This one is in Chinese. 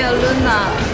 叶伦娜。